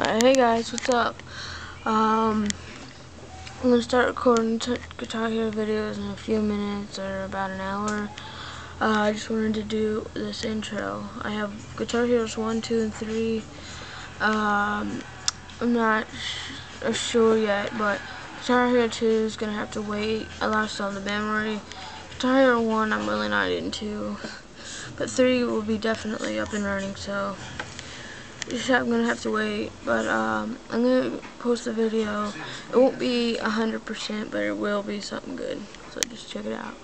Hey guys, what's up? Um, I'm gonna start recording Guitar Hero videos in a few minutes or about an hour. Uh, I just wanted to do this intro. I have Guitar Heroes 1, 2, and 3. Um, I'm not sure yet, but Guitar Hero 2 is gonna have to wait. I lost all the memory. Guitar Hero 1, I'm really not into. But 3 will be definitely up and running, so I'm gonna have to wait, but um, I'm gonna post a video. It won't be 100%, but it will be something good. So just check it out.